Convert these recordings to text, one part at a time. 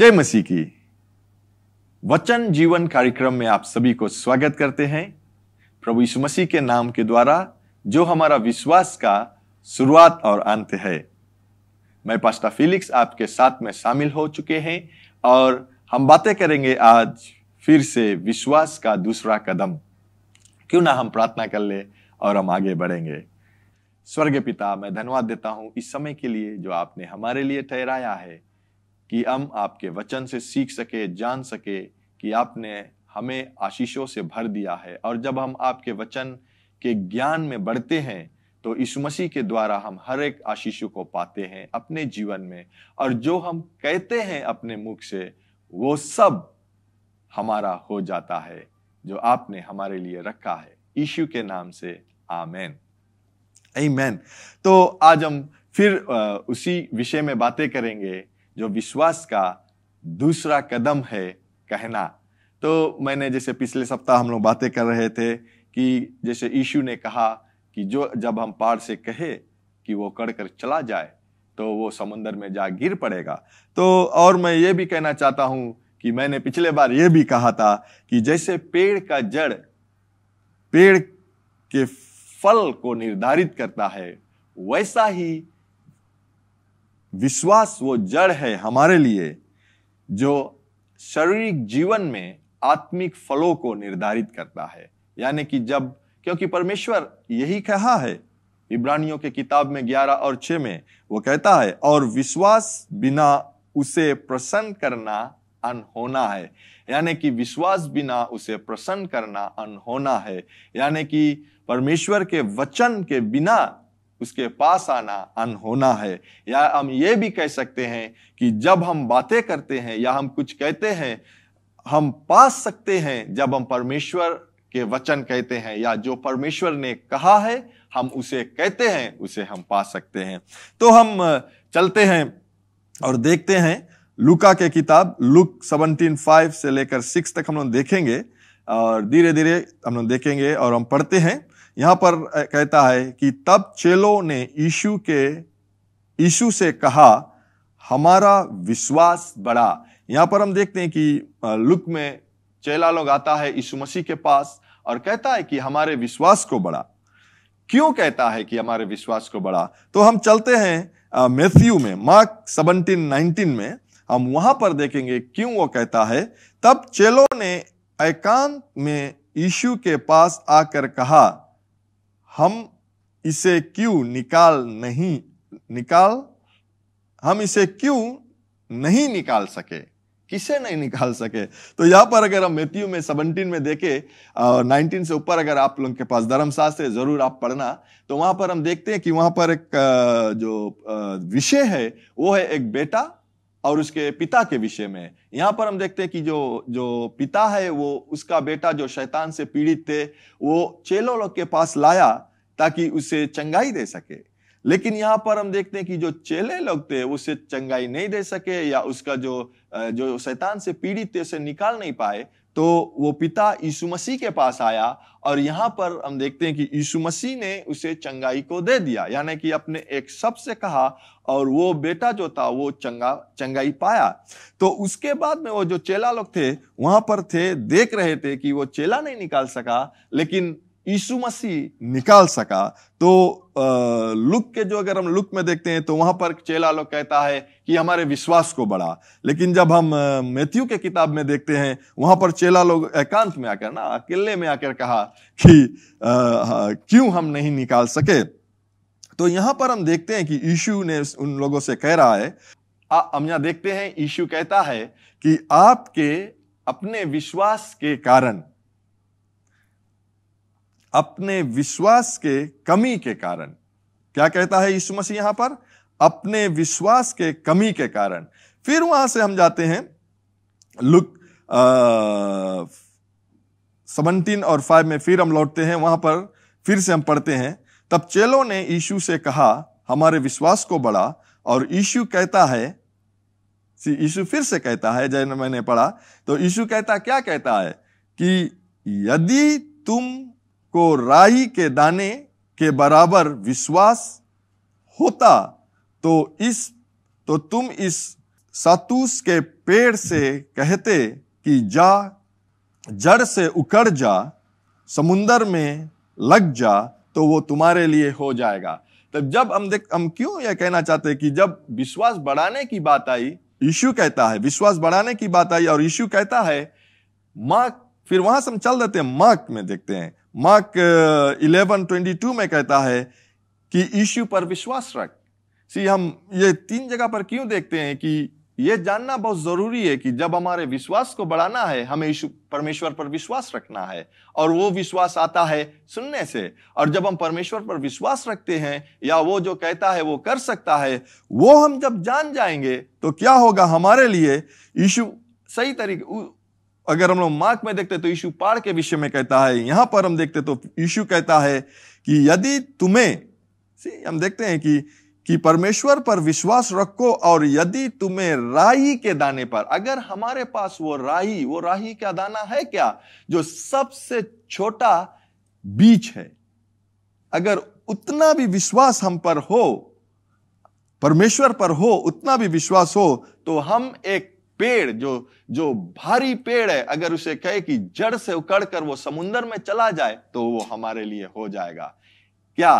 जय मसीह की। वचन जीवन कार्यक्रम में आप सभी को स्वागत करते हैं। प्रभु यीशु मसीह के नाम के द्वारा जो हमारा विश्वास का शुरुआत और अंत है। मैं पास्टा फिलिक्स आपके साथ में शामिल हो चुके हैं और हम बातें करेंगे आज फिर से विश्वास का दूसरा कदम। क्यों ना हम प्रार्थना कर ले और हम आगे बढ़ेंगे। स्वर्ग पिता, मैं धन्यवाद देता हूँ इस समय के लिए जो आपने हमारे लिए ठहराया है। कि हम आपके वचन से सीख सके, जान सके कि आपने हमें आशीषों से भर दिया है। और जब हम आपके वचन के ज्ञान में बढ़ते हैं तो यीशु मसीह के द्वारा हम हर एक आशीषों को पाते हैं अपने जीवन में। और जो हम कहते हैं अपने मुख से, वो सब हमारा हो जाता है, जो आपने हमारे लिए रखा है। यीशु के नाम से, आमेन। आमेन तो आज हम फिर उसी विषय में बातें करेंगे। जो विश्वास का दूसरा कदम है कहना। तो मैंने जैसे पिछले सप्ताह हम लोग बातें कर रहे थे कि जैसे ईशु ने कहा कि जो जब हम पार से कहे कि वो कड़ कर चला जाए तो वो समुन्द्र में जा गिर पड़ेगा। तो और मैं ये भी कहना चाहता हूँ कि मैंने पिछले बार ये भी कहा था कि जैसे पेड़ का जड़ पेड़ के फल को निर्धारित करता है, वैसा ही विश्वास वो जड़ है हमारे लिए, जो शारीरिक जीवन में आत्मिक फलों को निर्धारित करता है। यानी कि जब, क्योंकि परमेश्वर यही कहा है, इब्रानियों के किताब में ग्यारह और छह में वो कहता है, और विश्वास बिना उसे प्रसन्न करना अनहोना है। यानी कि विश्वास बिना उसे प्रसन्न करना अनहोना है। यानी कि परमेश्वर के वचन के बिना उसके पास आना अनहोना है। या हम ये भी कह सकते हैं कि जब हम बातें करते हैं या हम कुछ कहते हैं, हम पा सकते हैं जब हम परमेश्वर के वचन कहते हैं या जो परमेश्वर ने कहा है, हम उसे कहते हैं, उसे हम पा सकते हैं। तो हम चलते हैं और देखते हैं लुका के किताब, लुक सेवनटीन फाइव से लेकर सिक्स तक हम लोग देखेंगे और धीरे धीरे हम लोग देखेंगे और हम पढ़ते हैं। यहाँ पर कहता है कि तब चेलों ने यीशु के, यीशु से कहा, हमारा विश्वास बढ़ा यहाँ पर हम देखते हैं कि लुक में चेला लोग आता है यीशु मसीह के पास और कहता है कि हमारे विश्वास को बढ़ा क्यों कहता है कि हमारे विश्वास को बढ़ा तो हम चलते हैं मैथ्यू में, मार्क सेवनटीन नाइनटीन में। हम वहाँ पर देखेंगे क्यों वो कहता है, तब चेलों ने एकांत में यीशु के पास आकर कहा हम इसे क्यों निकाल नहीं, निकाल? हम इसे क्यों नहीं निकाल सके? किसे नहीं निकाल सके? तो यहाँ पर अगर हम मेथ्यू में सेवनटीन में देखे नाइनटीन से ऊपर अगर आप लोगों के पास धर्मशास्त्र है, ज़रूर आप पढ़ना। तो वहाँ पर हम देखते हैं कि वहाँ पर एक जो विषय है, वो है एक बेटा। और उसके पिता के विषय में। यहाँ पर हम देखते हैं कि जो जो पिता है, वो उसका बेटा जो शैतान से पीड़ित थे, वो चेलो लोग के पास लाया ताकि उसे चंगाई दे सके। लेकिन यहाँ पर हम देखते हैं कि जो चेले लोग थे उसे चंगाई नहीं दे सके या उसका जो जो शैतान से पीड़ित थे, उसे निकाल नहीं पाए। तो वो पिता यीशु मसीह के पास आया और यहाँ पर हम देखते हैं कि यीशु मसीह ने उसे चंगाई को दे दिया, यानी कि अपने एक शब्द से कहा और वो बेटा जो था वो चंगा, चंगाई पाया। तो उसके बाद में वो जो चेला लोग थे, वहाँ पर थे, देख रहे थे कि वो चेला नहीं निकाल सका, लेकिन यीशु मसीह निकाल सका। तो लुक के जो अगर हम लुक में देखते हैं तो वहाँ पर चेला लोग कहता है कि हमारे विश्वास को बढ़ा। लेकिन जब हम मैथ्यू के किताब में देखते हैं वहाँ पर चेला लोग एकांत में आकर ना अकेले में आकर कहा कि क्यों हम नहीं निकाल सके? तो यहाँ पर हम देखते हैं कि यीशु ने उन लोगों से कह रहा है आ, हम यहाँ देखते हैं यीशु कहता है कि आपके अपने विश्वास के कारण अपने विश्वास के कमी के कारण। क्या कहता है यीशु मसीह यहाँ पर? अपने विश्वास के कमी के कारण। फिर वहाँ से हम जाते हैं, लुक सेवनटीन और फाइव में फिर हम लौटते हैं, वहाँ पर फिर से हम पढ़ते हैं, तब चेलों ने यीशु से कहा, हमारे विश्वास को बढ़ा। और यीशु कहता है यीशु फिर से कहता है जैसे मैंने पढ़ा तो यीशु कहता, क्या कहता है? कि यदि तुम को राई के दाने के बराबर विश्वास होता तो इस तो तुम इस सातूस के पेड़ से कहते कि जा, जड़ से उकड़ जा समुन्दर में लग जा तो वो तुम्हारे लिए हो जाएगा। तब जब हम देख, हम क्यों यह कहना चाहते कि जब विश्वास बढ़ाने की बात आई, यीशु कहता है, विश्वास बढ़ाने की बात आई और यीशु कहता है मार्क फिर वहाँ से हम चल देते हैं मार्क में देखते हैं। मार्क इलेवन ट्वेंटी टू में कहता है कि यीशु पर विश्वास रख। सी हम ये तीन जगह पर क्यों देखते हैं कि ये जानना बहुत ज़रूरी है कि जब हमारे विश्वास को बढ़ाना है, हमें यीशु परमेश्वर पर विश्वास रखना है और वो विश्वास आता है सुनने से। और जब हम परमेश्वर पर विश्वास रखते हैं या वो जो कहता है वो कर सकता है, वो हम जब जान जाएँगे तो क्या होगा हमारे लिए? यीशु सही तरीके अगर हम लोग मार्क में देखते तो यीशु पाड़ के विषय में कहता है, यहाँ पर हम देखते तो यीशु कहता है कि यदि तुम्हें सी हम देखते हैं कि कि परमेश्वर पर विश्वास रखो और यदि तुम्हें राही के दाने पर, अगर हमारे पास वो राही वो राही का दाना है क्या जो सबसे छोटा बीज है? अगर उतना भी विश्वास हम पर हो, परमेश्वर पर हो, उतना भी विश्वास हो तो हम एक पेड़, जो जो भारी पेड़ है, अगर उसे कहे कि जड़ से उकड़ कर वो समुन्द्र में चला जाए तो वो हमारे लिए हो जाएगा। क्या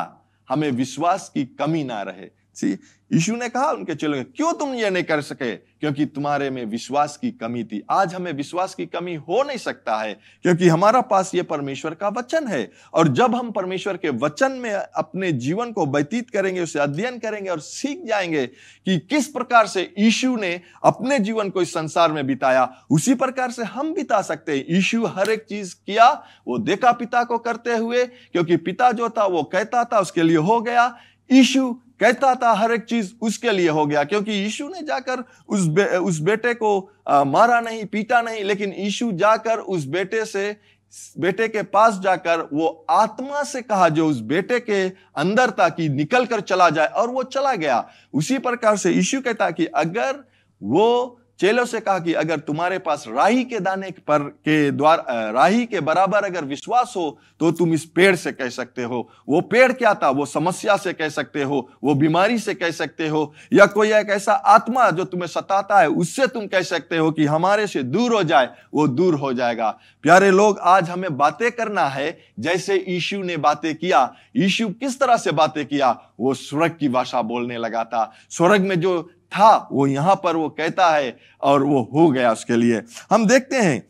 हमें विश्वास की कमी ना रहे? सी यीशु ने कहा उनके चेलों क्यों तुम ये नहीं कर सके? क्योंकि तुम्हारे में विश्वास की कमी थी। आज हमें विश्वास की कमी हो नहीं सकता है, क्योंकि हमारा पास ये परमेश्वर का वचन है। और जब हम परमेश्वर के वचन में अपने जीवन को व्यतीत करेंगे, उसे अध्ययन करेंगे और सीख जाएँगे कि किस प्रकार से यीशु ने अपने जीवन को इस संसार में बिताया, उसी प्रकार से हम बिता सकते हैं। यीशु हर एक चीज़ किया, वो देखा पिता को करते हुए, क्योंकि पिता जो था, वो कहता था, उसके लिए हो गया। यीशु कहता था हर एक चीज़ उसके लिए हो गया क्योंकि यीशु ने जाकर उस बे, उस बेटे को आ, मारा नहीं पीटा नहीं लेकिन यीशु जाकर उस बेटे से बेटे के पास जाकर वो आत्मा से कहा जो उस बेटे के अंदर था कि निकल कर चला जाए और वो चला गया। उसी प्रकार से यीशु कहता कि अगर वो चेलों से कहा कि अगर तुम्हारे पास राही के दाने पर, के द्वारा राही के बराबर अगर विश्वास हो तो तुम इस पेड़ से कह सकते हो। वो पेड़ क्या था? वो समस्या से कह सकते हो, वो बीमारी से कह सकते हो, या कोई एक ऐसा आत्मा जो तुम्हें सताता है, उससे तुम कह सकते हो कि हमारे से दूर हो जाए, वो दूर हो जाएगा। प्यारे लोग, आज हमें बातें करना है, जैसे यीशु ने बातें किया। यीशु किस तरह से बातें किया? वो स्वर्ग की भाषा बोलने लगा था। स्वर्ग में जो था, वो यहाँ पर वो कहता है और वो हो गया उसके लिए। हम देखते हैं,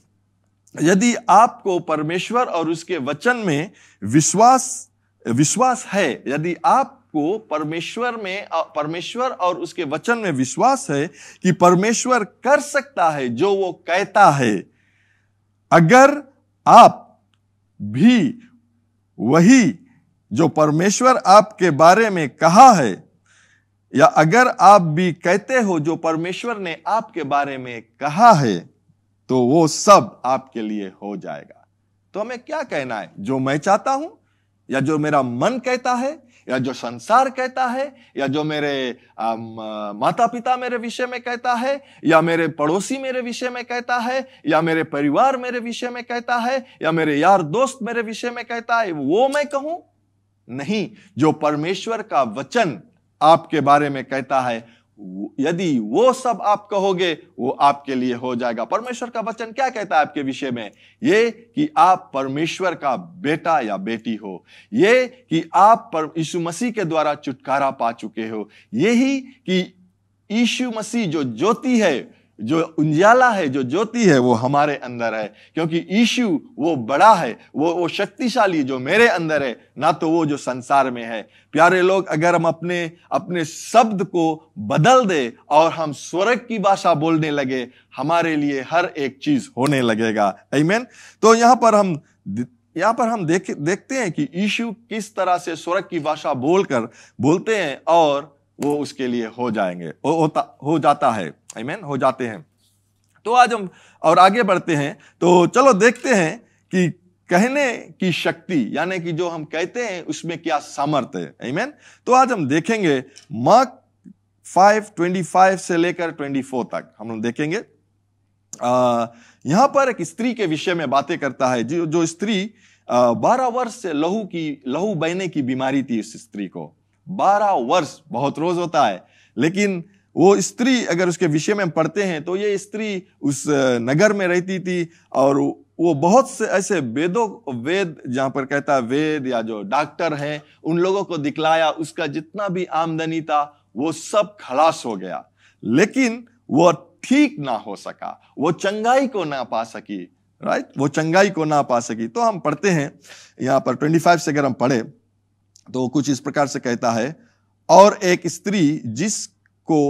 यदि आपको परमेश्वर और उसके वचन में विश्वास विश्वास है, यदि आपको परमेश्वर में, परमेश्वर और उसके वचन में विश्वास है कि परमेश्वर कर सकता है जो वो कहता है, अगर आप भी वही जो परमेश्वर आपके बारे में कहा है या अगर आप भी कहते हो जो परमेश्वर ने आपके बारे में कहा है तो वो सब आपके लिए हो जाएगा। तो हमें क्या कहना है? जो मैं चाहता हूँ या जो मेरा मन कहता है या जो संसार कहता है या जो मेरे आ, माता पिता मेरे विषय में कहता है या मेरे पड़ोसी मेरे विषय में कहता है या मेरे परिवार मेरे विषय में कहता है या मेरे यार दोस्त मेरे विषय में कहता है वो मैं कहूँ? नहीं। जो परमेश्वर का वचन आपके बारे में कहता है यदि वो सब आप कहोगे, वो आपके लिए हो जाएगा। परमेश्वर का वचन क्या कहता है आपके विषय में? ये कि आप परमेश्वर का बेटा या बेटी हो। ये कि आप पर यीशु मसीह के द्वारा छुटकारा पा चुके हो। यही कि यीशु मसीह जो ज्योति है जो उंजाला है, जो ज्योति है, वो हमारे अंदर है। क्योंकि ईशु वो बड़ा है, वो वो शक्तिशाली जो मेरे अंदर है, ना तो वो जो संसार में है। प्यारे लोग, अगर हम अपने अपने शब्द को बदल दे और हम स्वर्ग की भाषा बोलने लगे, हमारे लिए हर एक चीज़ होने लगेगा। आमीन तो यहाँ पर हम, यहाँ पर हम देख, देखते हैं कि ईशु किस तरह से स्वर्ग की भाषा बोलकर, बोलते हैं और वो उसके लिए हो जाएँगे। हो, होता हो जाता है। आई मीन हो जाते हैं। तो आज हम और आगे बढ़ते हैं। तो चलो देखते हैं कि कहने की शक्ति यानी कि जो हम कहते हैं उसमें क्या सामर्थ्य है। आई मीन तो आज हम देखेंगे मार्क 5:25 से लेकर 24 तक। हम लोग देखेंगे। आ, यहाँ पर एक स्त्री के विषय में बातें करता है। जो जो स्त्री बारह वर्ष से लहू की लहू बहने की बीमारी थी इस स्त्री को। बारह वर्ष, बहुत रोज होता है। लेकिन वो स्त्री अगर उसके विषय में पढ़ते हैं तो ये स्त्री उस नगर में रहती थी और वो बहुत से ऐसे वेदों, वेद जहाँ पर कहता है, वेद या जो डॉक्टर हैं, उन लोगों को दिखलाया, उसका जितना भी आमदनी था, वो सब खलास हो गया। लेकिन वो ठीक ना हो सका, वो चंगाई को ना पा सकी राइट वो चंगाई को ना पा सकी। तो हम पढ़ते हैं, यहाँ पर 25 से अगर हम पढ़े तो कुछ इस प्रकार से कहता है, और एक स्त्री जिसको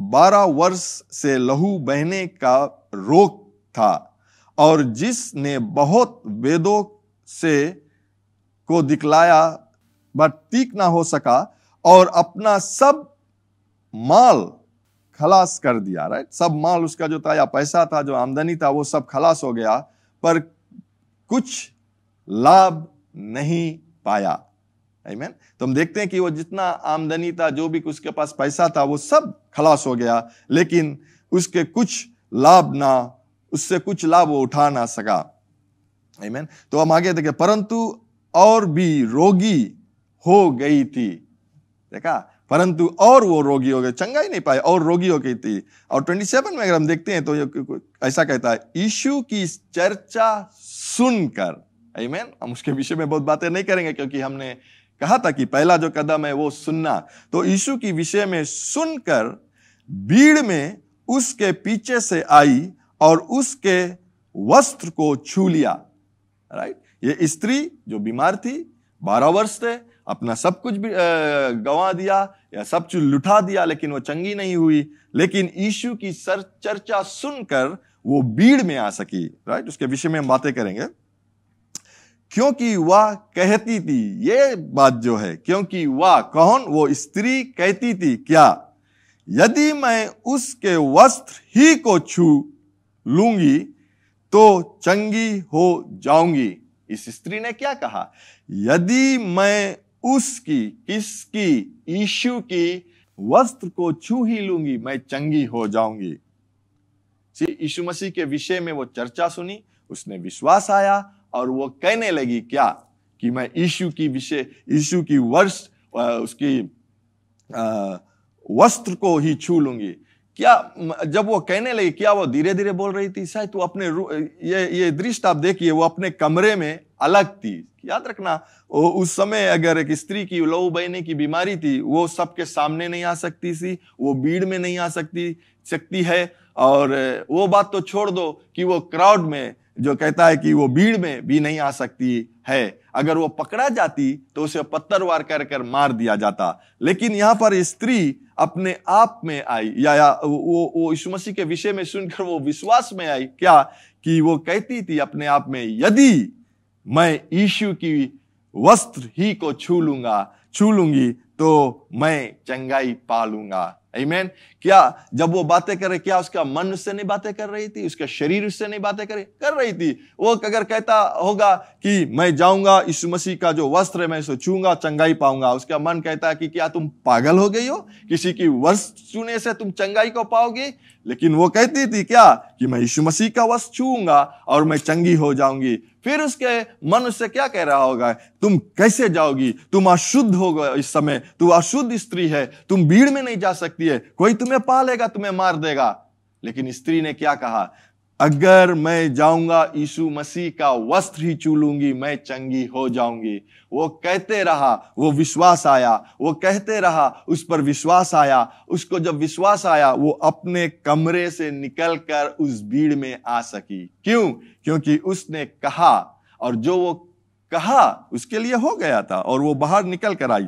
12 वर्ष से लहू बहने का रोग था और जिसने बहुत वेदों से को दिखलाया, बट ठीक ना हो सका और अपना सब माल खलास कर दिया राइट सब माल उसका जो था या पैसा था, जो आमदनी था, वो सब खलास हो गया, पर कुछ लाभ नहीं पाया। आमीन तो हम देखते हैं कि वो जितना आमदनी था, जो भी उसके पास पैसा था, वो सब खलास हो गया, लेकिन उसके कुछ लाभ ना, उससे कुछ लाभ वो उठा ना सका। आमीन तो हम आगे देखें, परंतु और भी रोगी हो गई थी। देखा? परंतु और वो रोगी हो गए, चंगा ही नहीं पाए, और रोगी हो गई थी। और 27 में अगर हम देखते हैं तो ऐसा कहता है, यीशु की चर्चा सुनकर। आमीन हम उसके विषय में बहुत बातें नहीं करेंगे, क्योंकि हमने कहा था कि पहला जो कदम है वो सुनना। तो यीशु की विषय में सुनकर भीड़ में उसके पीछे से आई और उसके वस्त्र को छू लिया। राइट ये स्त्री जो बीमार थी, बारह वर्ष थे अपना सब कुछ भी गंवा दिया या सब कुछ लुटा दिया, लेकिन वो चंगी नहीं हुई। लेकिन यीशु की सर चर्चा सुनकर वो भीड़ में आ सकी। राइट उसके विषय में हम बातें करेंगे। क्योंकि वह कहती थी, ये बात जो है, क्योंकि वह कौन, वो स्त्री कहती थी, क्या? यदि मैं उसके वस्त्र ही को छू लूँगी तो चंगी हो जाऊँगी। इस स्त्री ने क्या कहा? यदि मैं उसकी, किसकी, ईशु की वस्त्र को छू ही लूँगी, मैं चंगी हो जाऊँगी। यीशु मसीह के विषय में वो चर्चा सुनी, उसने विश्वास आया और वो कहने लगी, क्या? कि मैं यीशु की विषय ईशु की वर्ष उसकी वस्त्र को ही छू लूँगी। क्या जब वो कहने लगी, क्या वो धीरे धीरे बोल रही थी? शायद वो अपने ये ये दृष्ट आप देखिए, वो अपने कमरे में अलग थी। याद रखना वो उस समय अगर एक स्त्री की, लहू बहने की बीमारी थी, वो सबके सामने नहीं आ सकती थी, वो भीड़ में नहीं आ सकती सकती है। और वो बात तो छोड़ दो कि वो क्राउड में जो कहता है कि वो भीड़ में भी नहीं आ सकती है। अगर वो पकड़ा जाती तो उसे पत्थरवार कर कर मार दिया जाता। लेकिन यहाँ पर स्त्री अपने आप में आई या, या वो वो यीशु मसीह के विषय में सुनकर वो विश्वास में आई क्या? कि वो कहती थी अपने आप में यदि मैं यीशु की वस्त्र ही को छू लूँगा छू लूँगी तो मैं चंगाई पा लूँगा। Amen? क्या जब वो बातें करे क्या उसका मन उससे नहीं बातें कर रही थी? उसका शरीर उससे नहीं बातें करे कर रही थी। वो अगर कहता होगा कि मैं जाऊँगा, यीशु मसीह का जो वस्त्र है, मैं इसे छूँगा चंगाई पाऊँगा। उसका मन कहता है कि क्या तुम पागल हो गई हो? किसी की वस्त्र छूने से तुम चंगाई को पाओगे? लेकिन वो कहती थी क्या? कि मैं यीशु मसीह का वस्त्र छूँगा और मैं चंगी हो जाऊँगी। फिर उसके मन उससे क्या कह रहा होगा? तुम कैसे जाओगी? तुम अशुद्ध होगा इस समय। तू अशुद्ध स्त्री है। तुम भीड़ में नहीं जा सकती है। कोई तुम्हें पालेगा, तुम्हें मार देगा। लेकिन स्त्री ने क्या कहा? अगर मैं जाऊँगा यीशु मसीह का वस्त्र ही चूलूँगी मैं चंगी हो जाऊँगी। वो कहते रहा, वो विश्वास आया, वो कहते रहा, उस पर विश्वास आया, उसको जब विश्वास आया, वो अपने कमरे से निकलकर उस भीड़ में आ सकी। क्यों? क्योंकि उसने कहा, और जो वो कहा, उसके लिए हो गया था, और वो बाहर निकल कर आई।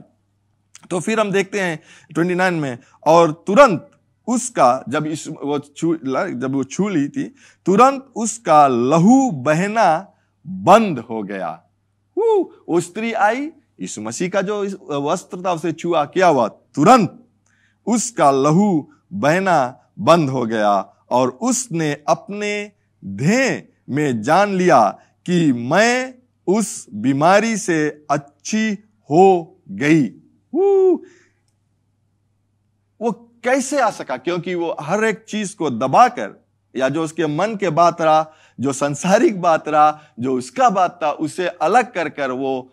तो फिर हम देखते हैं 29 में, और तुरंत उसका जब इस वो छू जब वो छू ली थी, तुरंत उसका लहू बहना बंद हो गया। वो स्त्री आई, यीशु मसीह का जो वस्त्र था, उसे छुआ, क्या हुआ? तुरंत उसका लहू बहना बंद हो गया और उसने अपने ध्येय में जान लिया कि मैं उस बीमारी से अच्छी हो गई। कैसे आ सका? क्योंकि वो हर एक चीज़ को दबाकर, या जो उसके मन के बात रहा, जो संसारिक बात रहा, जो उसका बात था, उसे अलग कर कर वो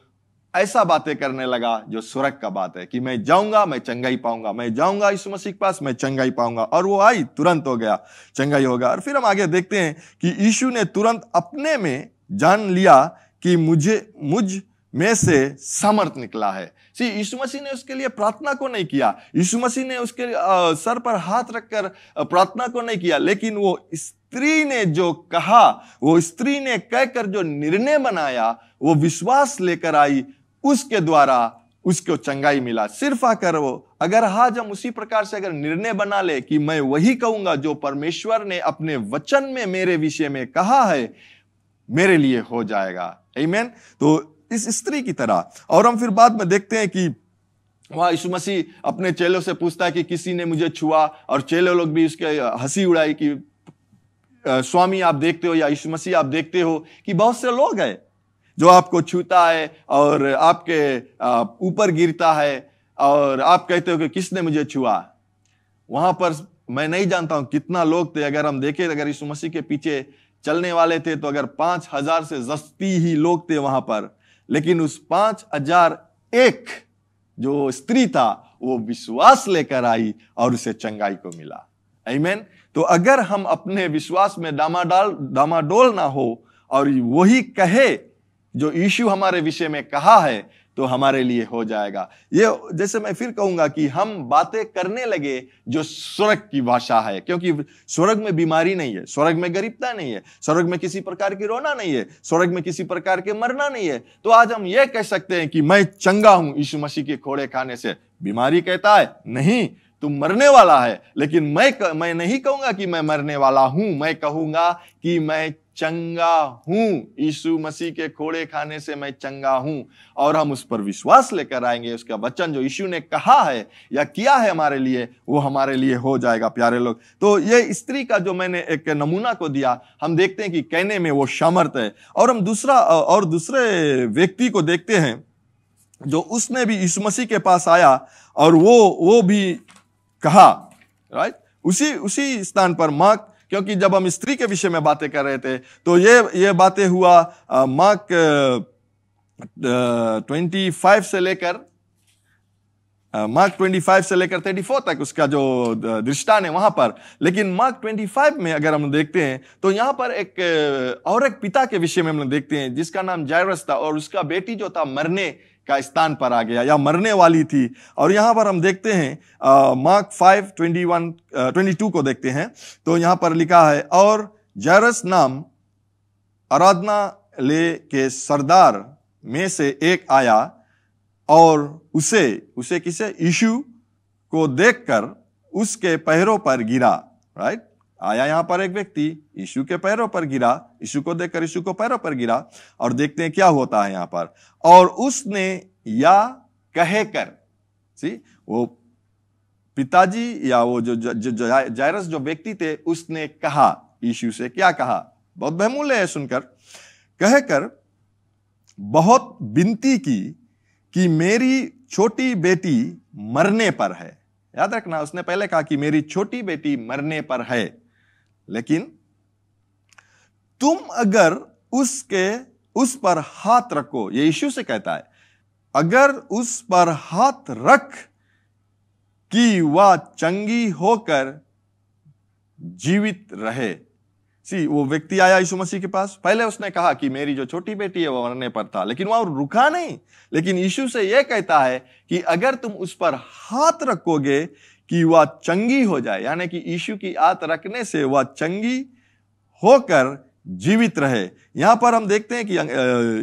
ऐसा बातें करने लगा, जो स्वर्ग का बात है, कि मैं जाऊँगा, मैं चंगाई पाऊँगा, मैं जाऊँगा यीशु मसीह के पास, मैं चंगाई पाऊँगा। और वो आई, तुरंत हो गया, चंगाई होगा और फिर हम आगे देखते हैं कि यीशु ने तुरंत अपने में जान लिया कि मुझे, मुझ में से समर्थ निकला है। सी यीशु मसीह ने उसके लिए प्रार्थना को नहीं किया। यीशु मसीह ने उसके सर पर हाथ रखकर प्रार्थना को नहीं किया, लेकिन वो स्त्री ने जो कहा, वो स्त्री ने कहकर जो निर्णय बनाया, वो विश्वास लेकर आई, उसके द्वारा उसको चंगाई मिला। सिर्फ़ आकर वो, अगर आज हम उसी प्रकार से अगर निर्णय बना ले कि मैं वही कहूँगा जो परमेश्वर ने अपने वचन में मेरे विषय में कहा है, मेरे लिए हो जाएगा? तो इस स्त्री की तरह। और हम फिर बाद में देखते हैं कि वहाँ यीशु मसीह अपने चेलों से पूछता है कि किसी ने मुझे छुआ, और चेले लोग भी उसके हँसी उड़ाई कि स्वामी आप देखते हो या यीशु मसीह आप देखते हो कि बहुत से लोग हैं जो आपको छूता है और आपके ऊपर गिरता है और आप कहते हो कि किसने मुझे छुआ। वहाँ पर मैं नहीं जानता हूँ कितना लोग थे। अगर हम देखें, अगर यीशु मसीह के पीछे चलने वाले थे तो अगर पाँच हज़ार से जस्ती ही लोग थे वहाँ पर। लेकिन उस पाँच हज़ार एक जो स्त्री था, वो विश्वास लेकर आई और उसे चंगाई को मिला। आई तो अगर हम अपने विश्वास में डामाडाल डामाडोल ना हो और वही कहे जो यीशु हमारे विषय में कहा है तो हमारे लिए हो जाएगा। ये जैसे मैं फिर कहूँगा कि हम बातें करने लगे जो स्वर्ग की भाषा है, क्योंकि स्वर्ग में बीमारी नहीं है, स्वर्ग में गरीबता नहीं है, स्वर्ग में किसी प्रकार की रोना नहीं है, स्वर्ग में किसी प्रकार के मरना नहीं है। तो आज हम ये कह सकते हैं कि मैं चंगा हूँ यीशु मसीह के खोड़े खाने से। बीमारी कहता है, नहीं, तू मरने वाला है। लेकिन मैं मैं नहीं कहूँगा कि मैं मरने वाला हूँ। मैं कहूँगा कि मैं चंगा हूँ, यीशु मसीह के खोड़े खाने से मैं चंगा हूँ। और हम उस पर विश्वास लेकर आएँगे, उसका वचन जो यीशु ने कहा है या किया है हमारे लिए, वो हमारे लिए हो जाएगा, प्यारे लोग। तो ये स्त्री का जो मैंने एक नमूना को दिया, हम देखते हैं कि कहने में वो सामर्थ है। और हम दूसरा, और दूसरे व्यक्ति को देखते हैं, जो उसने भी यीशु मसीह के पास आया, और वो वो भी कहा राइट उसी उसी स्थान पर मार्क क्योंकि जब हम स्त्री के विषय में बातें कर रहे थे तो ये ये बातें हुआ मार्क ट्वेंटी फाइव से लेकर मार्क ट्वेंटी फाइव से लेकर थर्टी फोर तक उसका जो दृष्टान है वहाँ पर। लेकिन मार्क ट्वेंटी फाइव में अगर हम देखते हैं तो यहाँ पर एक और एक पिता के विषय में हम देखते हैं, जिसका नाम जायरस था और उसका बेटी जो था मरने का स्थान पर आ गया, या मरने वाली थी। और यहाँ पर हम देखते हैं mark five twenty one twenty two को देखते हैं। तो यहाँ पर लिखा है, और जैरस नाम आराधना ले के सरदार में से एक आया और उसे उसे किसे? यीशु को देखकर उसके पैरों पर गिरा राइट आया यहाँ पर एक व्यक्ति यीशु के पैरों पर गिरा यीशु को देखकर यीशु को पैरों पर गिरा और देखते हैं क्या होता है यहाँ पर। और उसने या कहे कर सी वो पिताजी या वो जो, जो, जो जायरस जो व्यक्ति थे उसने कहा यीशु से क्या कहा? बहुत बहमूल्य है सुनकर। कहकर बहुत विनती की कि मेरी छोटी बेटी मरने पर है। याद रखना, उसने पहले कहा कि मेरी छोटी बेटी मरने पर है। लेकिन तुम अगर उसके, उस पर हाथ रखो, ये यीशु से कहता है, अगर उस पर हाथ रख कि वह चंगी होकर जीवित रहे सी, वो व्यक्ति आया यीशु मसीह के पास। पहले उसने कहा कि मेरी जो छोटी बेटी है, वो मरने पर था। लेकिन वह रुका नहीं। लेकिन यीशु से यह कहता है कि अगर तुम उस पर हाथ रखोगे कि वह चंगी हो जाए, यानी कि यीशु की आत रखने से वह चंगी होकर जीवित रहे। यहाँ पर हम देखते हैं कि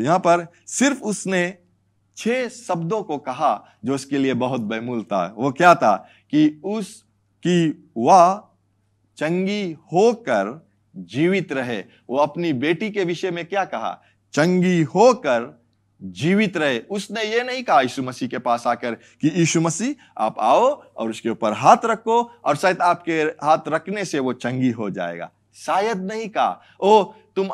यहाँ पर सिर्फ़ उसने छह शब्दों को कहा जो उसके लिए बहुत बेमूल था। वो क्या था? कि उस कि वह चंगी होकर जीवित रहे। वो अपनी बेटी के विषय में क्या कहा? चंगी होकर जीवित रहे। उसने ये नहीं कहा यीशु मसीह के पास आकर कि यीशु मसीह, आप आओ और उसके ऊपर हाथ रखो और शायद आपके हाथ रखने से वो चंगी हो जाएगा। शायद नहीं कहा। ओ, तुम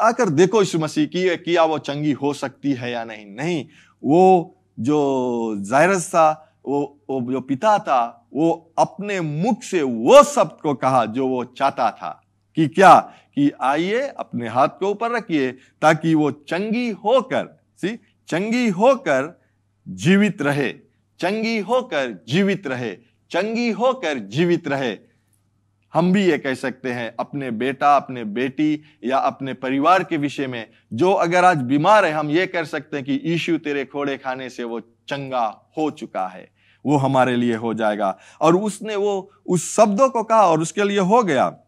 आकर देखो यीशु मसीह की, किया वो चंगी हो सकती है या नहीं। नहीं, वो जो जायरस था, वो वो जो पिता था, वो अपने मुख से वो शब्द को कहा जो वो चाहता था। कि क्या? कि आइए, अपने हाथ को ऊपर रखिए, ताकि वो चंगी होकर, सी, चंगी होकर जीवित रहे। चंगी होकर जीवित रहे। चंगी होकर जीवित रहे। हम भी ये कह सकते हैं, अपने बेटा, अपने बेटी या अपने परिवार के विषय में, जो अगर आज बीमार है, हम ये कर सकते हैं कि, ईशु, तेरे खोड़े खाने से वो चंगा हो चुका है। वो हमारे लिए हो जाएगा। और उसने वो, उस शब्दों को कहा और उसके लिए हो गया।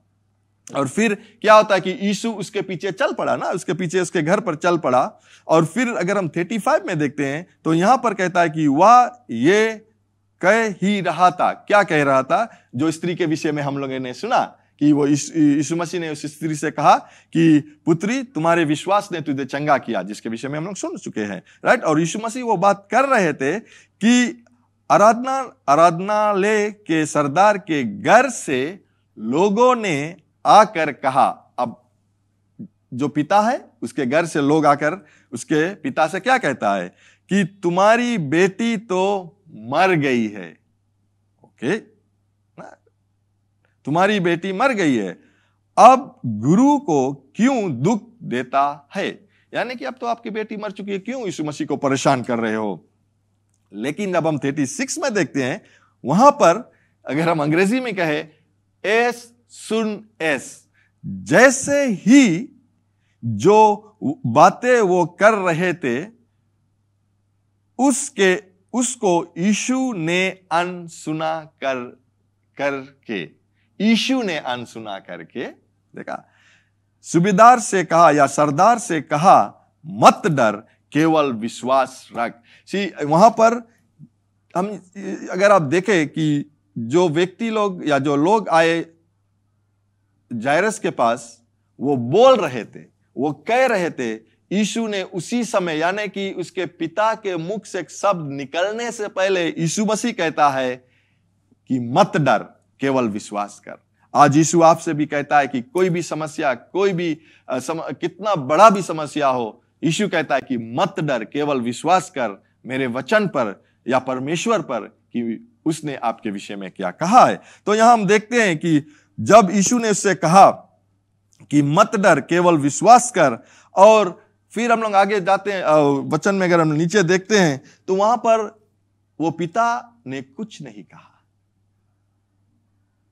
और फिर क्या होता है कि यीशु उसके पीछे चल पड़ा ना, उसके पीछे उसके घर पर चल पड़ा। और फिर अगर हम 35 में देखते हैं तो यहाँ पर कहता है कि वह ये कह ही रहा था। क्या कह रहा था? जो स्त्री के विषय में हम लोगों ने सुना कि वो यीशु मसीह ने उस स्त्री से कहा कि, पुत्री, तुम्हारे विश्वास ने तुझे चंगा किया, जिसके विषय में हम लोग सुन चुके हैं। राइट और यीशु मसीह वो बात कर रहे थे कि आराधना, आराधनालय के सरदार के घर से लोगों ने आकर कहा, अब जो पिता है, उसके घर से लोग आकर उसके पिता से क्या कहता है? कि तुम्हारी बेटी तो मर गई है। ओके? तुम्हारी बेटी मर गई है। अब गुरु को क्यों दुख देता है? यानी कि अब तो आपकी बेटी मर चुकी है, क्यों यीशु मसीह को परेशान कर रहे हो? लेकिन जब हम 36 में देखते हैं, वहाँ पर अगर हम अंग्रेज़ी में कहे, एस सुन एस। जैसे ही जो बातें वो कर रहे थे, उसके, उसको ईशु ने अनसुना कर, करके ईशु ने अनसुना करके, देखा, सुबेदार से कहा या सरदार से कहा, मत डर, केवल विश्वास रख। सी वहाँ पर हम, अगर आप देखें कि जो व्यक्ति लोग या जो लोग आए जायरस के पास वो बोल रहे थे वो कह रहे थे यीशु ने उसी समय यानी कि उसके पिता के मुख से एक शब्द निकलने से पहले यीशु मसीह कहता है कि मत डर केवल विश्वास कर। आज यीशु आपसे भी कहता है कि कोई भी समस्या कोई भी सम, कितना बड़ा भी समस्या हो यीशु कहता है कि मत डर केवल विश्वास कर मेरे वचन पर या परमेश्वर पर कि उसने आपके विषय में क्या कहा है। तो यहाँ हम देखते हैं कि जब यीशु ने उससे कहा कि मत डर, केवल विश्वास कर, और फिर हम लोग आगे जाते हैं वचन में अगर हम नीचे देखते हैं तो वहाँ पर वो पिता ने कुछ नहीं कहा।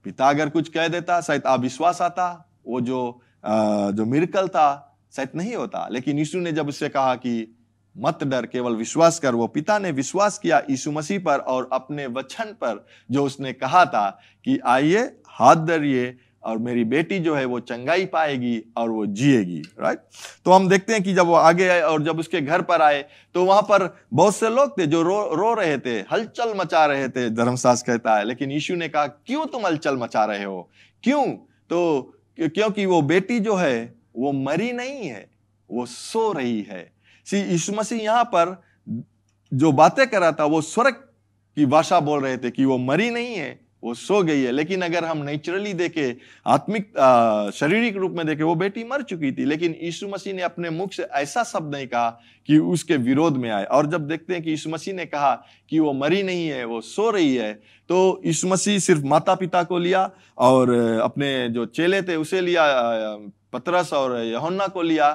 पिता अगर कुछ कह देता, शायद अविश्वास आता, वो जो जो मिरकल था, शायद नहीं होता। लेकिन यीशु ने जब उससे कहा कि मत डर, केवल विश्वास कर। वो पिता ने विश्वास किया यीशु मसीह पर और अपने वचन पर, जो उसने कहा था कि, आइए, हाथ धरिए और मेरी बेटी जो है वो चंगाई पाएगी और वो जिएगी। राइट तो हम देखते हैं कि जब वो आगे आए और जब उसके घर पर आए तो वहाँ पर बहुत से लोग थे जो रो रो रहे थे, हलचल मचा रहे थे धर्मशास कहता है। लेकिन यीशु ने कहा, क्यों तुम हलचल मचा रहे हो? क्यों? तो क्योंकि वो बेटी जो है, वो मरी नहीं है, वो सो रही है। यीशु मसीह यहाँ पर जो बातें कर रहा था, वो स्वर्ग की भाषा बोल रहे थे कि वो मरी नहीं है, वो सो गई है। लेकिन अगर हम नेचुरली देखे, आत्मिक शारीरिक रूप में देखे, वो बेटी मर चुकी थी। लेकिन यीशु मसीह ने अपने मुख से ऐसा शब्द नहीं कहा कि उसके विरोध में आए। और जब देखते हैं कि यीशु मसीह ने कहा कि वो मरी नहीं है, वो सो रही है तो यीशु मसीह सिर्फ़ माता पिता को लिया और अपने जो चेले थे, उसे लिया पतरस और यहोन्ना को लिया।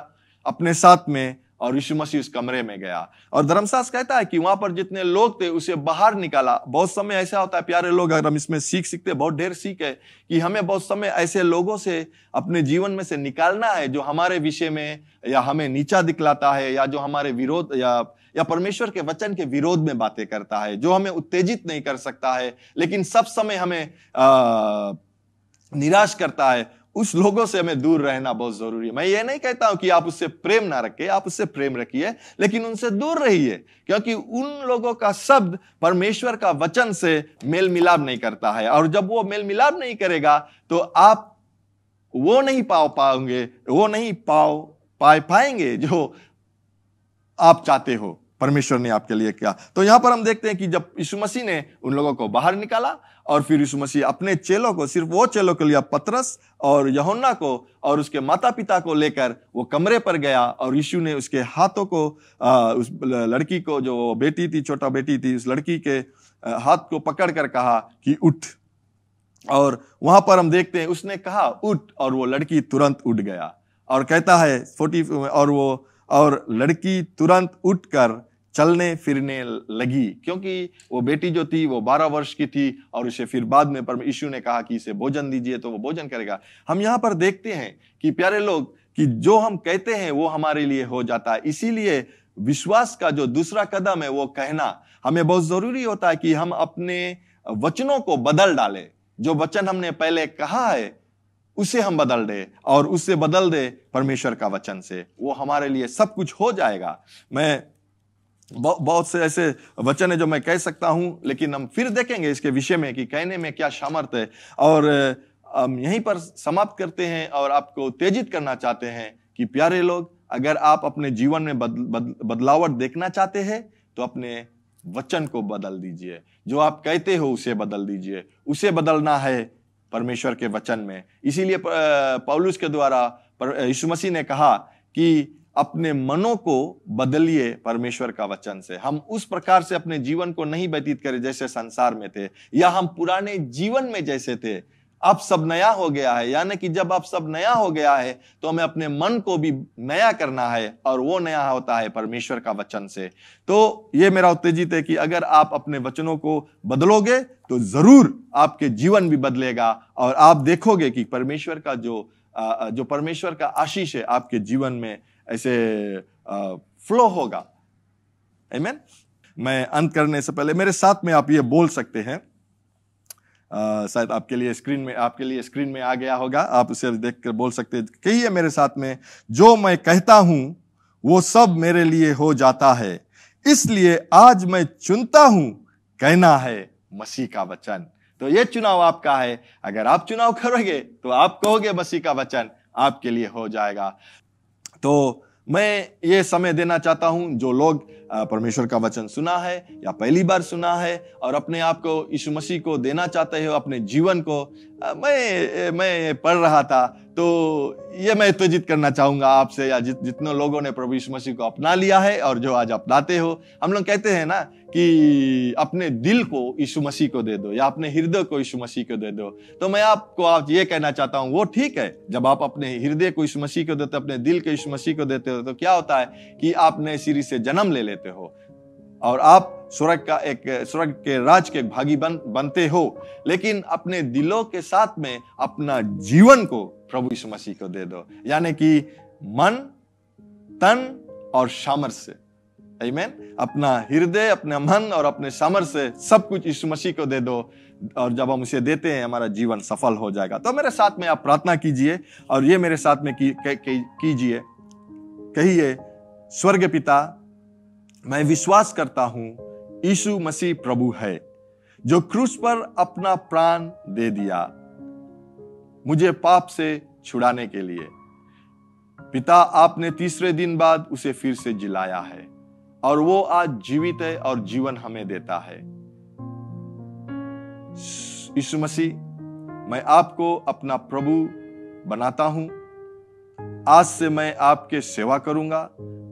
अपने साथ में और यीशु मसीह उस कमरे में गया। और धर्मशास कहता है कि वहाँ पर जितने लोग थे उसे बाहर निकाला। बहुत समय ऐसा होता है प्यारे लोग अगर हम इसमें सीख सीखते बहुत ढेर सीख है कि हमें बहुत समय ऐसे लोगों से अपने जीवन में से निकालना है जो हमारे विषय में या हमें नीचा दिखलाता है या जो हमारे विरोध या या परमेश्वर के वचन के विरोध में बातें करता है जो हमें उत्तेजित नहीं कर सकता है लेकिन सब समय हमें आ, निराश करता है उस लोगों से हमें दूर रहना बहुत ज़रूरी है। मैं ये नहीं कहता हूँ कि आप उससे प्रेम ना रखें, आप उससे प्रेम रखिए, लेकिन उनसे दूर रहिए, क्योंकि उन लोगों का शब्द परमेश्वर का वचन से मेल मिलाप नहीं करता है। और जब वो मेल मिलाप नहीं करेगा तो आप वो नहीं पाओ पाओगे, वो नहीं पाओ पा पाएँगे जो आप चाहते हो। परमेश्वर ने आपके लिए किया। तो यहाँ पर हम देखते हैं कि जब यीशु मसीह ने उन लोगों को बाहर निकाला और फिर यीशु मसीह अपने चेलों को सिर्फ़ वो चेलों को लिया पतरस और यहोन्ना को और उसके माता पिता को लेकर वो कमरे पर गया और यीशु ने उसके हाथों को आ, उस लड़की को जो बेटी थी छोटा बेटी थी उस लड़की के हाथ को पकड़ कर कहा कि उठ। और वहाँ पर हम देखते हैं उसने कहा उठ। और वो लड़की तुरंत उठ गया। और कहता है फोर्टी और वो और लड़की तुरंत उठकर चलने फिरने लगी। क्योंकि वो बेटी जो थी, वो बारह वर्ष की थी और उसे फिर बाद में पर यीशु ने कहा कि इसे भोजन दीजिए तो वो भोजन करेगा। हम यहाँ पर देखते हैं कि प्यारे लोग, कि जो हम कहते हैं वो हमारे लिए हो जाता है। इसीलिए विश्वास का जो दूसरा कदम है, वो कहना हमें बहुत ज़रूरी होता है कि हम अपने वचनों को बदल डालें। जो वचन हमने पहले कहा है, उसे हम बदल दे और उससे बदल दे परमेश्वर का वचन से। वो हमारे लिए सब कुछ हो जाएगा। मैं बहुत से ऐसे वचन है जो मैं कह सकता हूँ लेकिन हम फिर देखेंगे इसके विषय में कि कहने में क्या सामर्थ्य है। और हम यहीं पर समाप्त करते हैं और आपको उत्तेजित करना चाहते हैं कि प्यारे लोग अगर आप अपने जीवन में बद, बद, बदलावट देखना चाहते हैं तो अपने वचन को बदल दीजिए। जो आप कहते हो उसे बदल दीजिए। उसे बदलना है परमेश्वर के वचन में। इसीलिए पौलुस के द्वारा यीशु मसीह ने कहा कि अपने मनों को बदलिए परमेश्वर का वचन से। हम उस प्रकार से अपने जीवन को नहीं व्यतीत करें जैसे संसार में थे, या हम पुराने जीवन में जैसे थे। अब सब नया हो गया है, यानी कि जब अब सब नया हो गया है तो हमें अपने मन को भी नया करना है, और वो नया होता है परमेश्वर का वचन से। तो ये मेरा उत्तेजित है कि अगर आप अपने वचनों को बदलोगे तो ज़रूर आपके जीवन भी बदलेगा, और आप देखोगे कि परमेश्वर का जो जो परमेश्वर का आशीष है आपके जीवन में ऐसे फ्लो होगा। Amen? मैं अंत करने से पहले, मेरे साथ में आप ये बोल सकते हैं। शायद आपके लिए स्क्रीन में, आपके लिए स्क्रीन में आ गया होगा। आप उसे देख कर बोल सकते कहिए मेरे साथ में, जो मैं कहता हूँ, वो सब मेरे लिए हो जाता है। इसलिए आज मैं चुनता हूँ, कहना है मसीह का वचन। तो ये चुनाव आपका है। अगर आप चुनाव करोगे तो आप कहोगे मसीह का वचन आपके लिए हो जाएगा। तो मैं ये समय देना चाहता हूँ जो लोग परमेश्वर का वचन सुना है या पहली बार सुना है और अपने आप को यीशु मसीह को देना चाहते हो, अपने जीवन को। मैं मैं पढ़ रहा था तो ये मैं उत्तेजित करना चाहूँगा आपसे, या जित, जितने लोगों ने प्रभु यीशु मसीह को अपना लिया है और जो आज अपनाते हो, हम लोग कहते हैं ना कि अपने दिल को यीशु मसीह को दे दो, या अपने हृदय को यीशु मसीह को दे दो। तो मैं आपको आप ये कहना चाहता हूँ, वो ठीक है, जब आप अपने हृदय को यीशु मसीह को देते हो, अपने दिल को यीशु मसीह को देते हो तो क्या होता है कि आप नए सिरी से जन्म ले लेते हो। और आप स्वर्ग का एक, स्वर्ग के राज के भागी बन, बनते हो। लेकिन अपने दिलों के साथ में अपना जीवन को प्रभु यीशु मसीह को दे दो। यानी कि मन, तन और सामर्थ्य। Amen? अपना हृदय, अपने मन और अपने सामर्थ्य सब कुछ यीशु मसीह को दे दो। और जब हम उसे देते हैं, हमारा जीवन सफल हो जाएगा। तो मेरे साथ में आप प्रार्थना कीजिए। और ये मेरे साथ में कीजिए। कहिए, स्वर्ग पिता मैं विश्वास करता हूँ, यीशु मसीह प्रभु है, जो क्रूस पर अपना प्राण दे दिया मुझे पाप से छुड़ाने के लिए। पिता, आपने तीसरे दिन बाद उसे फिर से जिलाया है, और वो आज जीवित है और जीवन हमें देता है। यीशु मसीह, मैं आपको अपना प्रभु बनाता हूँ। आज से मैं आपके सेवा करूँगा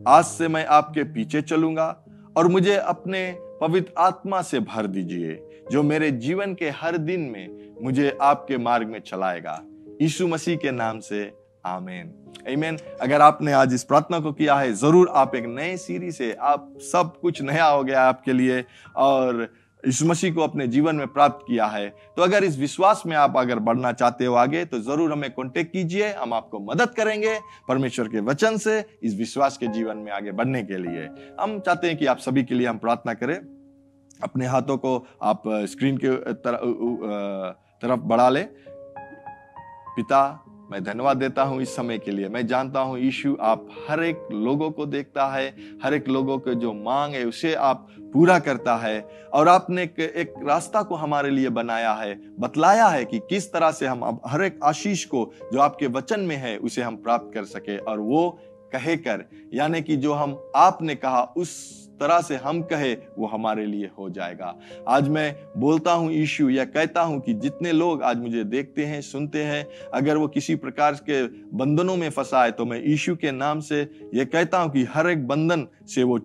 आज से मैं आपके पीछे चलूँगा और मुझे अपने पवित्र आत्मा से भर दीजिए, जो मेरे जीवन के हर दिन में मुझे आपके मार्ग में चलाएगा। यीशु मसीह के नाम से, आमेन। आमेन अगर आपने आज इस प्रार्थना को किया है, ज़रूर आप एक नए सीरीज़ से, आप सब कुछ नया हो गया आपके लिए, और यीशु मसीह को अपने जीवन में प्राप्त किया है। तो अगर इस विश्वास में आप अगर बढ़ना चाहते हो आगे तो ज़रूर हमें कॉन्टेक्ट कीजिए। हम आपको मदद करेंगे परमेश्वर के वचन से इस विश्वास के जीवन में आगे बढ़ने के लिए। हम चाहते हैं कि आप सभी के लिए हम प्रार्थना करें। अपने हाथों को आप स्क्रीन के तरफ़ बढ़ा ले। पिता मैं धन्यवाद देता हूँ इस समय के लिए। मैं जानता हूँ यीशु आप हर एक लोगों को देखता है हर एक लोगों के जो मांग है उसे आप पूरा करता है और आपने एक, एक रास्ता को हमारे लिए बनाया है बतलाया है कि किस तरह से हम हर एक आशीष को जो आपके वचन में है उसे हम प्राप्त कर सके और वो कहे कर यानी कि जो हम आपने कहा, उस तरह से हम कहे, वो हमारे लिए हो जाएगा। आज मैं बोलता हूँ ईशु या कहता हूँ कि जितने लोग आज मुझे देखते हैं, सुनते हैं, अगर वो किसी प्रकार के बंधनों में फंसा है तो मैं यीशु के नाम से ये कहता हूँ कि हर एक बंधन से वो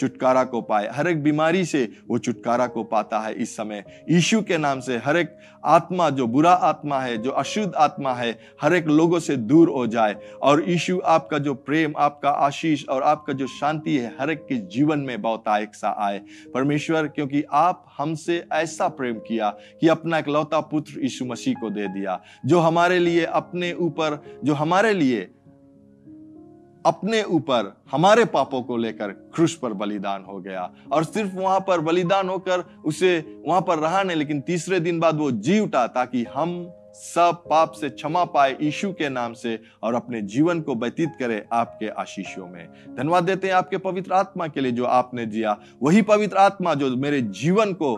छुटकारा को पाए। हर एक बीमारी से वो छुटकारा को पाता है इस समय। यीशु के नाम से हर एक आत्मा, जो बुरा आत्मा है, जो अशुद्ध आत्मा है, हर एक लोगों से दूर हो जाए। और यीशु आपका जो प्रेम, आपका आशीष और आपका जो शांति है, हर एक के जीवन में बहुतायक सा आए। परमेश्वर, क्योंकि आप हमसे ऐसा प्रेम किया कि अपना एक लौता पुत्र यीशु मसीह को दे दिया, जो हमारे लिए अपने ऊपर, जो हमारे लिए अपने ऊपर हमारे पापों को लेकर क्रूस पर बलिदान हो गया। और सिर्फ़ वहाँ पर बलिदान होकर उसे वहाँ पर रहा नहीं, लेकिन तीसरे दिन बाद वो जी उठा ताकि हम सब पाप से क्षमा पाए यीशु के नाम से और अपने जीवन को व्यतीत करे आपके आशीषों में। धन्यवाद देते हैं आपके पवित्र आत्मा के लिए जो आपने दिया वही पवित्र आत्मा जो मेरे जीवन को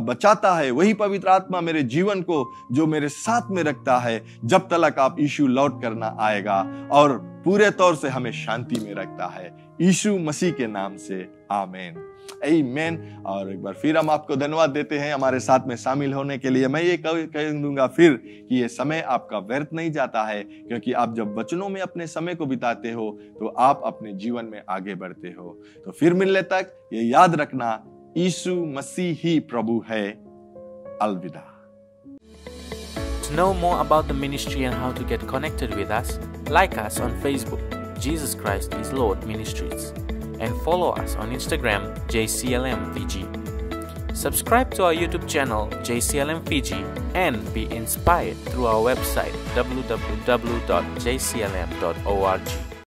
बचाता है, वही पवित्र आत्मा मेरे जीवन को जो मेरे साथ में रखता है, जब तक आप यीशु लौट करना आएगा और पूरे तौर से हमें शांति में रखता है। यीशु मसीह के नाम से, आमेन। मैन और एक बार फिर हम आपको धन्यवाद देते हैं हमारे साथ में शामिल होने के लिए। मैं ये कह दूँगा फिर कि ये समय आपका व्यर्थ नहीं जाता है क्योंकि आप जब वचनों में अपने समय को बिताते हो तो आप अपने जीवन में आगे बढ़ते हो। तो फिर मिलने तक ये याद रखना यीशु मसीह ही प्रभु है। अलविदा। To know more about the ministry and how to get connected with us, like us on Facebook, Jesus Christ is Lord and follow us on Instagram JCLMVG. Subscribe to our YouTube channel JCLMVG and be inspired through our website www.jclm.org.